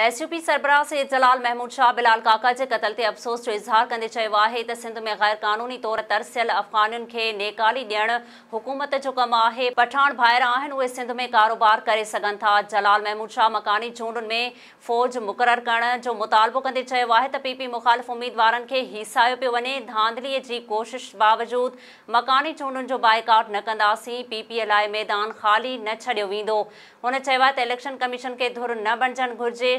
S U P सरबराह से जलाल महमूद शाह, बिलाल काका जे क़तल ते अफ़सोस जो इज़हार कंदे चयो आहे। त सिंध में ग़ैर क़ानूनी तौर तरसियल अफ़गानियुनि खे नेकाली ॾियणु हुकूमत जो कमु आहे। पठाण भाइर आहिनि, उहे सिंध में कारोबार करे था। जलाल महमूद शाह मकानी चूंडुनि में फ़ौज मुक़ररु करण जो मुतालबो कंदे चयो आहे। मुख़ालिफ़ उमीदवारनि खे हिसायो पियो वञे। धांधलीअ जी कोशिश बावजूदि मकानी चूंडुनि जो बाइकाट न कंदासीं। पी पीअ मैदान ख़ाली न छॾियो वेंदो। हुन इलेक्शन कमीशन खे धुर न बणिजणु घुरिजे।